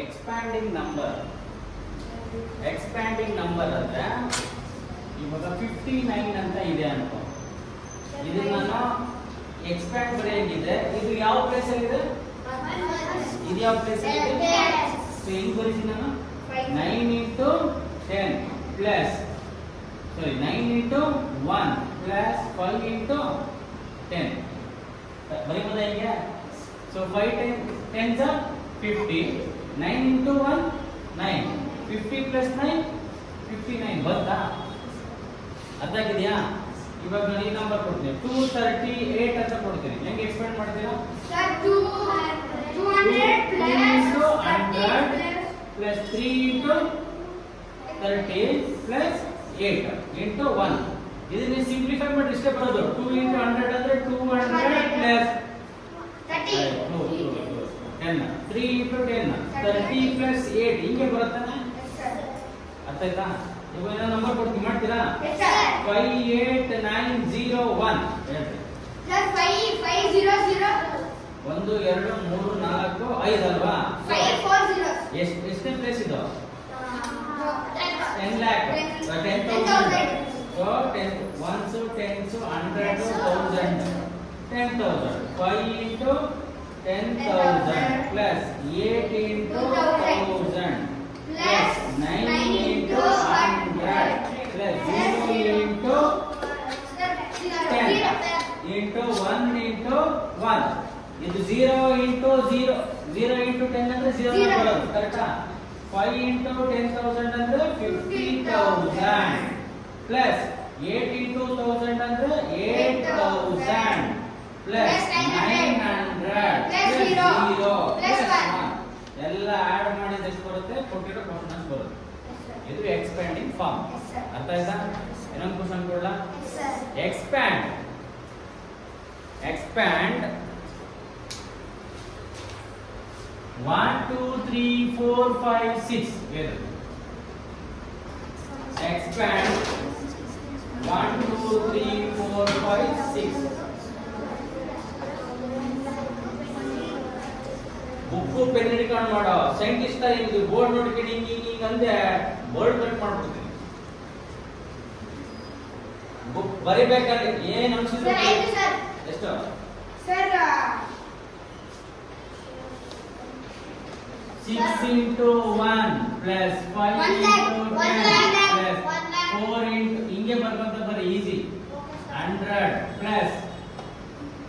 Expanding number expanding number ಅಂದ್ರೆ ಇವಾಗ fifty nine ಅಂತ ಇದೆ ಅನ್ಕೋ. ಇದನ್ನ ನಾನು ಎಕ್ಸ್ಪ್ಯಾಂಡ್ ಬರೆಯಂಗಿದೆ ಇದು ಯಾವ ಪ್ಲೇಸ್ ಅಲ್ಲಿ ಇದೆ? ಇದು ಯಾವ ಪ್ಲೇಸ್ ಅಲ್ಲಿ ಇದೆ? ಸೊ ಹೆಂಗ್ ಬರೀತೀನಿ ನಾನು nine into ten plus sorry nine into one plus five into ten ಬರೀಬೋದಾ ಹಿಂಗೆ? ಸೊ ಫೈವ್ ಟೆನ್ ಟೆನ್ ಸ fifty nine into one nine fifty plus nine fifty nine ಬಂತಾ ಅರ್ಥ ಆಗಿದೆಯಾ ಇವಾಗ ನಾನು ಈ ನಂಬರ್ ಕೊಡ್ತೀನಿ ಟೂ ತರ್ಟಿ ಏಟ್ ಅಂತ ಕೊಡ್ತೀನಿ ಹೆಂಗೆ ಎಕ್ಸ್ಪ್ಲೇನ್ ಮಾಡ್ತೀರಾ plus three into thirty plus eight into one ಇದನ್ನ ಸಿಂಪ್ಲಿಫೈ ಮಾಡಿ ಇಷ್ಟೇ ಬರೋದು ಟೂ ಇಂಟು ಹಂಡ್ರೆಡ್ ಅಂದ್ರೆ two hundred plus ten three into ten thirty plus eight ಹಿಂಗೆ ಬರುತ್ತಾನೆ ಅರ್ಥ ಆಯ್ತಾ? ಇವಾಗ ಏನೋ ನಂಬರ್ ಕೊಡ್ತೀನಿ ಮಾಡ್ತೀರಾ? Five eight nine zero one ಒಂದು ಎರಡು ಮೂರು ನಾಲ್ಕು ಐದು ಅಲ್ವಾ? ಎಷ್ಟು ಎಷ್ಟನೇ ಪ್ಲೇಸ್ ಇದು? Ten lakh ten thousand so ten ones tens hundred thousand Ten thousand five into ten thousand plus eight into thousand plus nine into hundred plus zero into into one into one ಇದು zero into zero zero into ten ಅಂದ್ರೆ zero Zero. ಬರೋದು ಕರೆಕ್ಟಾ five into ten thousand ಅಂದ್ರೆ fifty thousand plus eight into thousand ಅಂದ್ರೆ eight thousand plus nine 900. Hundred plus. Zero plus. ಎಲ್ಲ add ಮಾಡಿದ ಎಷ್ಟು ಬರುತ್ತೆ? ಕೊಟ್ಟಿರೋ ಕ್ವಶನ್ ಬರುತ್ತೆ. ಇದು ಎಕ್ಸ್ಪ್ಯಾಂಡಿಂಗ್ ಫಾರ್ಮ್. ಅರ್ಥ ಆಯ್ತಾ? ಇನ್ನೊಂದು ಕ್ವಶನ್ ಕೊಡ್ಲಾ? ಎಕ್ಸ್ಪ್ಯಾಂಡ್ ಎಕ್ಸ್ಪ್ಯಾಂಡ್ 1 2 3 4 5 6 ಏನು ಎಕ್ಸ್ಪ್ಯಾಂಡ್ 1 2 3 4 5 6 ಬುಕ್ಕು ಪೆನ್ ಹಿಡ್ಕೊಂಡು ಮಾಡೋ. ಸೈಂಟಿಸ್ಟ್ ಇದು ಬೋರ್ಡ್ ನೋಡ್ಕೊಂಡು ಹಿಂಗೆ ಹಿಂಗ್ ಹಿಂಗ್ ಅಂದೆ ಬೋರ್ಡ್ ಕಟ್ ಮಾಡ್ಬಿಡ್ತೀನಿ. ಬುಕ್ ಬರಿಬೇಕಾದ್ರೆ ಏನ್ ಅನ್ಸಿದ್ರು ಎಷ್ಟು? Six into one plus five into. Four into ಹಿಂಗೆ ಬರ್ಕೊಂತ ಬರೀ easy hundred plus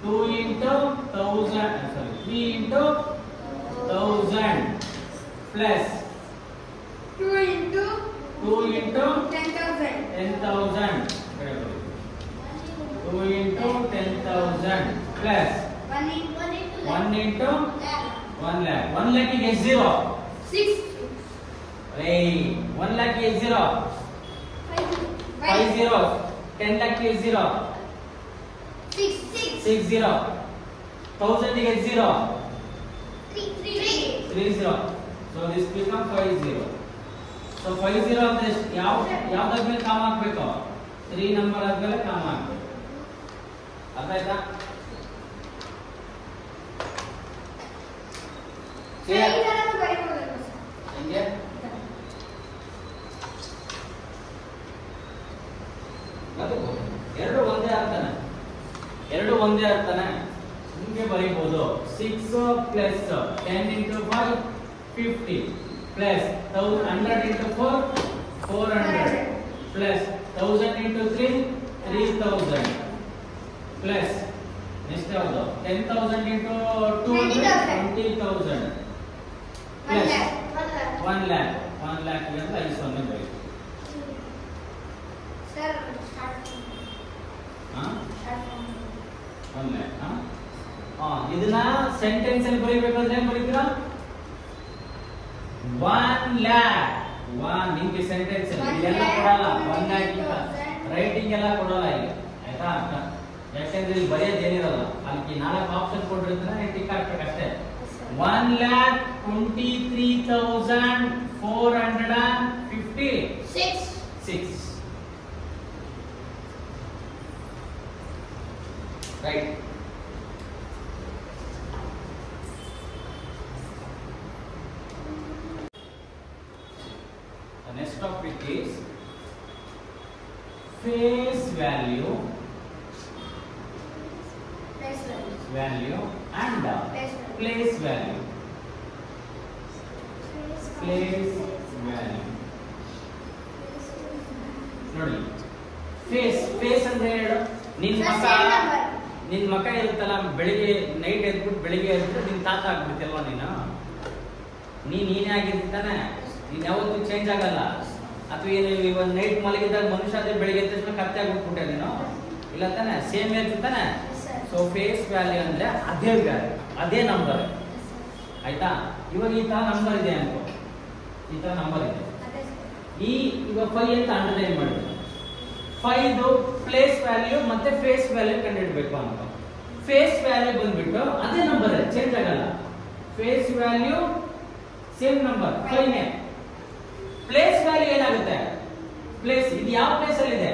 two into thousand sorry three into thousand plus 2 into 2 into 10,000. 10,000. 2 into 10,000 plus 1 into 1 into 1 lakh. 1 lakh is zero six Hey, 1 lakh is zero. lakh is zero six six six zero thousand is zero. 3 0 so this become 5 0 so 5 0 ಅಂದ್ರೆ ಯಾವ ಯಾವ್ದಾದ ಮೇಲೆ ಕಾಮ ಹಾಕಬೇಕು? 3 number ಆದ್ಮೇಲೆ ಕಾಮ ಹಾಕಬೇಕು. ಅರ್ಥ ಆಯ್ತಾ? ಅದು ಎರಡು ಒಂದೇ ಆಗ್ತಾನೆ ಎರಡು ಒಂದೇ ಆಗ್ತಾನೆ ಹಿಂಗೆ ಬರೀಬಹುದು six plus ten into five fifty plus hundred into four four hundred plus thousand into three three thousand plus next ಯಾವುದು ten thousand into two hundred twenty thousand plus one lakh one lakh ಅಂತ ಐದು ಸೊನ್ನೆ ಬರೀ one lac ಹಾ ಇದನ್ನ sentence ಅಲ್ಲಿ ಬರೀಬೇಕಾದ್ರೆ ಏನ್ ಬರೀತೀರಾ? ಒನ್ ಲ್ಯಾಕ್ ಒನ್ ನಿಮ್ಗೆ ಸೆಂಟೆನ್ಸ್ ಇದೆಲ್ಲ ಕೊಡಲ್ಲ. ಒನ್ ಲ್ಯಾಕ್ ರೈಟಿಂಗ್ ಎಲ್ಲ ಕೊಡಲ್ಲ ಇಲ್ಲಿ. ಆಯ್ತಾ? ಅರ್ಥ? ಯಾಕೆಂದ್ರೆ ಇಲ್ಲಿ ಬರೆಯೋದು ಏನಿರಲ್ಲ. ಅಲ್ಲಿ ನಾಲ್ಕು ಆಪ್ಷನ್ ಕೊಟ್ಟಿರ್ತಾರೆ tick ಹಾಕ್ಬೇಕಷ್ಟೇ one lakh twenty three thousand four hundred and fifty six right Next topic is face value, value and uh, place value. Place value. ನೋಡಿ ಫೇಸ್ ಫೇಸ್ ಅಂದ್ರೆ ಹೇಳು ನಿನ್ ಮಕ ನಿನ್ ಮಕ ಇರುತ್ತಲ್ಲ ಬೆಳಿಗ್ಗೆ ನೈಟ್ ಎದ್ಬಿಟ್ಟು ಬೆಳಿಗ್ಗೆ ಎದ್ಬಿಟ್ಟು ನಿನ್ ತಾತ ಆಗ್ಬಿಡ್ತಿಲ್ವಾ ನೀನು ನೀನ್ ನೀನೇ ಆಗಿರ್ತಾನೆ ನೀನ್ ಯಾವತ್ತೂ ಚೇಂಜ್ ಆಗಲ್ಲ. ಅಥವಾ ಏನು, ಇವಾಗ ನೈಟ್ ಮಲಗಿದಾಗ ಮನುಷ್ಯ ಅದೇ ಬೆಳಿಗ್ಗೆ ತಕ್ಷಣ ಕತ್ತೆ ಆಗ್ಬಿಟ್ಬಿಟ್ಟೆ ನೀನು. ಇಲ್ಲ ತಾನೆ? ಸೇಮ್ ಇರ್ತಾನೆ ಸೊ ಫೇಸ್ ವ್ಯಾಲ್ಯೂ ಅಂದ್ರೆ ಅದೇ ವ್ಯಾಲ್ಯೂ ಅದೇ ನಂಬರ್ ಆಯ್ತಾ? ಇವಾಗ ಈ ತರ ನಂಬರ್ ಇದೆ ಅನ್ಕೋ. ಈ ತರ ನಂಬರ್ ಇದೆ. ಈ ಇವಾಗ ಫೈ ಅಂತ ಅಂಡರ್ಲೈನ್ ಮಾಡಿದ್ರು ಫೈದು ಪ್ಲೇಸ್ ವ್ಯಾಲ್ಯೂ ಮತ್ತೆ ಫೇಸ್ ವ್ಯಾಲ್ಯೂ ಕಂಡುಹಿಡಬೇಕು ಅಂತ ಫೇಸ್ ವ್ಯಾಲ್ಯೂ ಬಂದ್ಬಿಟ್ಟು ಅದೇ ನಂಬರ್ ಚೇಂಜ್ ಆಗಲ್ಲ. ಫೇಸ್ ವ್ಯಾಲ್ಯೂ ಸೇಮ್ ನಂಬರ್ ಫೈವ್ನೇ ಪ್ಲೇಸ್ ವ್ಯಾಲ್ಯೂ ಏನಾಗುತ್ತೆ ಪ್ಲೇಸ್ ಇದು ಯಾವ ಪ್ಲೇಸ್ ಅಲ್ಲಿ ಇದೆ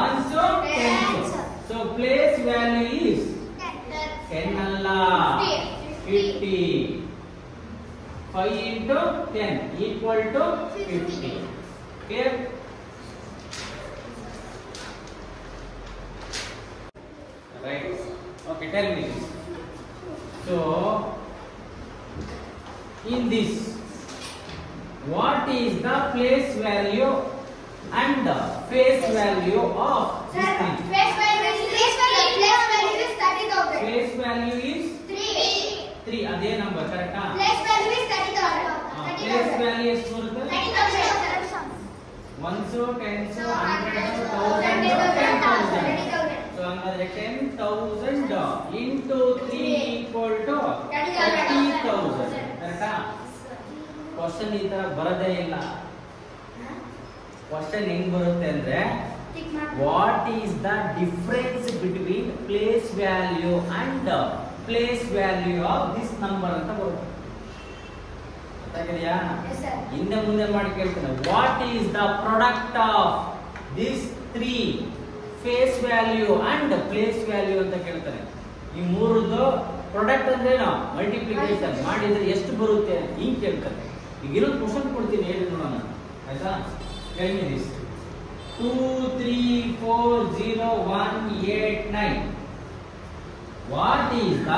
ones tens so place value is ten ಅಲ್ಲ fifty five into ten equal to fifty clear right okay tell me this so in this what is the place value and the face value of this thing place value is 3 ಅದೇ number ಕರೆಕ್ಟಾ place value ಎಷ್ಟು ಬರುತ್ತೆ ones tens hundred thousand ten thousand so ಹಂಗಾದ್ರೆ ten thousand into three equal to thirty thousand ಕರೆಕ್ಟಾ Question ಈ ತರ ಬರೋದೇ ಇಲ್ಲ. ಕ್ವಶನ್ ಹೆಂಗ್ ಬರುತ್ತೆ ಅಂದ್ರೆ what is the difference between place value and place value of this number ಅಂತ ಬರುತ್ತೆ. ಗೊತ್ತಾಗಿದೆಯಾ? ಹಿಂದೆ ಮುಂದೆ ಮಾಡಿ ಕೇಳ್ತೇನೆ. What is the product of this three face value and place value ಅಂತ ಕೇಳ್ತಾರೆ. ಈ ಮೂರದ್ದು ಪ್ರಾಡಕ್ಟ್ ಅಂದ್ರೆ ಮಲ್ಟಿಪ್ಲಿಕೇಶನ್ ಮಾಡಿದ್ರೆ ಎಷ್ಟು ಬರುತ್ತೆ ಹಿಂಗ್ ಕೇಳ್ತಾನೆ ಈಗ ಇರೋ ಕ್ವಶನ್ ಕೊಡ್ತೀನಿ ಹೇಳಿ ನೋಡೋಣ ಆಯ್ತಾ ಹೇಳಿ this two three four zero one eight nine what is the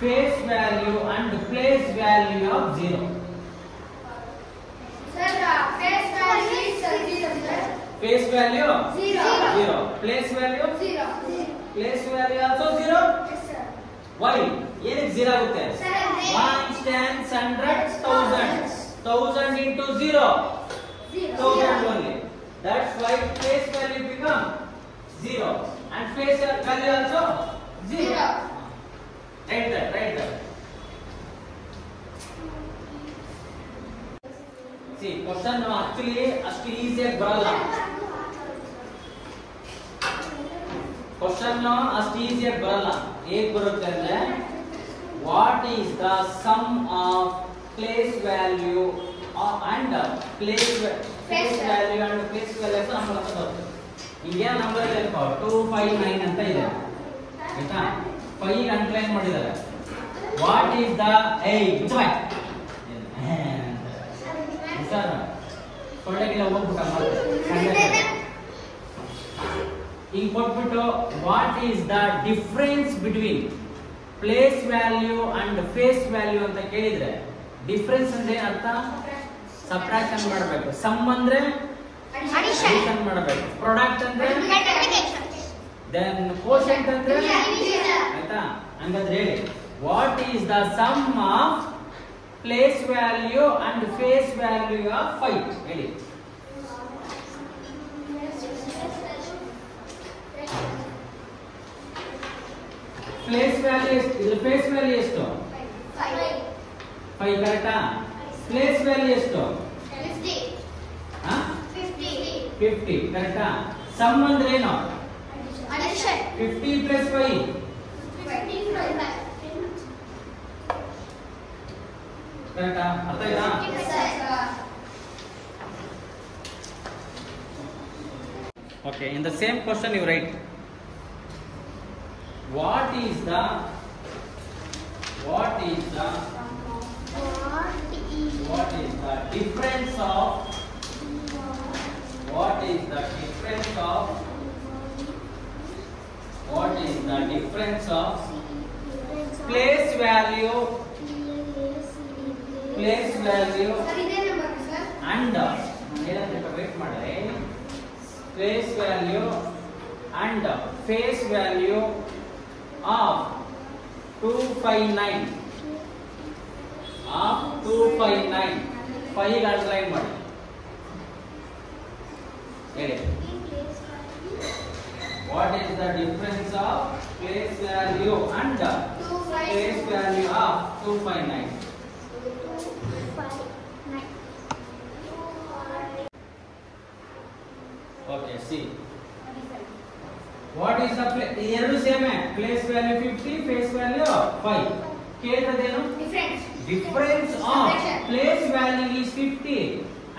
face value and place value of zero face value Zero. zero place value place value also zero why ಏನಕ್ಕೆ ಜೀರೋ ಆಗುತ್ತೆ Sir, ಅಂದ್ರೆ- One tens hundred thousand thousand into zero thousand only that's why face value become zero and face value also zero Zero. Right that right that see question actually ಅಷ್ಟು ಈಸಿಯಾಗಿ ಬರಲ್ಲ question ಅಷ್ಟು ಈಸಿಯಾಗಿ ಬರಲ್ಲ ಹೇಗ್ ಬರುತ್ತೆ ಅಂದ್ರೆ what is the sum of place value and place place value and place value ಅಂತ ನಂಬರ್ ಅಂತ ಈಗ ನಂಬರ್ ಇದೆ ಟೂ ಫೈವ್ ನೈನ್ ಅಂತ ಇದೆ. ಆಯ್ತಾ? ಫೈವ್ ಅಂಡರ್ಲೈನ್ ಮಾಡಿದ್ದಾರೆ. ವಾಟ್ ಈಸ್ ದ ಏ ಸರ್ ಸೊಳ್ಳೆಗೆಲ್ಲ ಹೋಗ್ಬಿಟ್ಟ ಮತ್ತೆ ಈಗ ಕೊಟ್ಬಿಟ್ಟು what is the difference between place value and face value ಅಂತ ಕೇಳಿದ್ರೆ ಡಿಫ್ರೆನ್ಸ್ ಅಂದ್ರೆ ಅರ್ಥ? ಸಬ್ಟ್ರಾಕ್ಷನ್ ಮಾಡಬೇಕು. ಸಮ್ ಅಂದ್ರೆ ಮಾಡಬೇಕು. ಪ್ರಾಡಕ್ಟ್ ಅಂದ್ರೆ ದೆನ್ ಕೋಶೆಂಟ್ ಅಂದ್ರೆ ಆಯ್ತಾ? ಹಂಗಂದ್ರೆ ಹೇಳಿ. What is the sum of place value and face value of five ಹೇಳಿ. ಪ್ಲೇಸ್ ವ್ಯಾಲ್ಯೂ ಎಷ್ಟು ಇದು ಫೇಸ್ ವ್ಯಾಲ್ಯೂ ಎಷ್ಟು ಫೈವ್ ಕರೆಕ್ಟಾ ಪ್ಲೇಸ್ ವ್ಯಾಲ್ಯೂ ಎಷ್ಟು ಫಿಫ್ಟಿ ಕರೆಕ್ಟಾ ಸಮ್ ಅಂದ್ರೆ ಏನು ಫಿಫ್ಟಿ ಪ್ಲಸ್ ಫೈವ್ ಕರೆಕ್ಟಾ ಅರ್ಥ ಆಯ್ತಾ Okay, in the same question you write What is the what is the what is the difference of what is the difference of what is the difference of place value place value and ಏನಂತ wait ಮಾಡ್ರೆ place value and face value of 259 of 259 file underline ಮಾಡಿ ಹೇಳಿ what is the difference of place value and place value of 259 okay see what is the pla- ಎರಡು same place value 50 face value 5 ಕೇಳ್ತದೇನು difference of place value is 50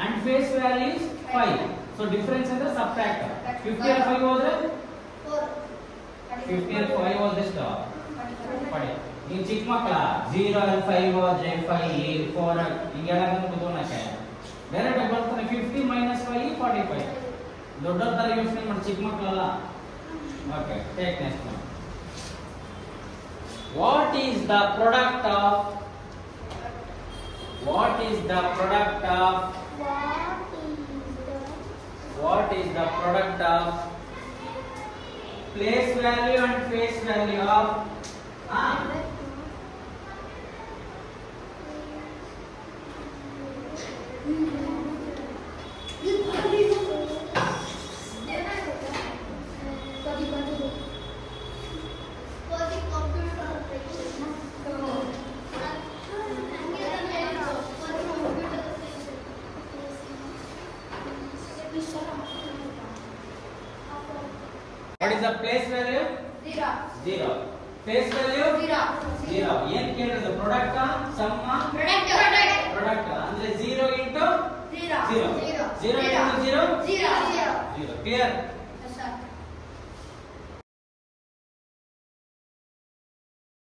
and face value is 5 so difference ಅಂದ್ರೆ subtract 50 ಅಲ್ಲಿ 5 ಹೋದ್ರೆ 50 ಅಲ್ಲಿ 5 ಹೋದ್ರೆ ಎಷ್ಟು ಪಡೆ ನೀವು ಚಿಕ್ಕ ಮಕ್ಕಳ 0 ಅಲ್ಲಿ 5 ಹೋದ್ರೆ 5 4 ಹಿಂಗೆಲ್ಲ ಕೂತ್ಕೊಳಕ್ಕೆ ಡೈರೆಕ್ಟ್ ಆಗಿ ಬರ್ತಾನೆ 50 ಮೈನಸ್ 5 45 ದೊಡ್ಡವ್ರ ತರ ಯೋಚನೆ ಮಾಡಿ ಚಿಕ್ಕ ಮಕ್ಕಳಲ್ಲ Okay, take next one. What is the product of? What is the product of? What is the product of? Place value and face value of? what is the place value zero face value zero ಏನ್ ಕೇಳಿದ್ರು product ಸಮ್ಮ product ಅಂದ್ರೆ 0 into Zero. Zero into zero? zero clear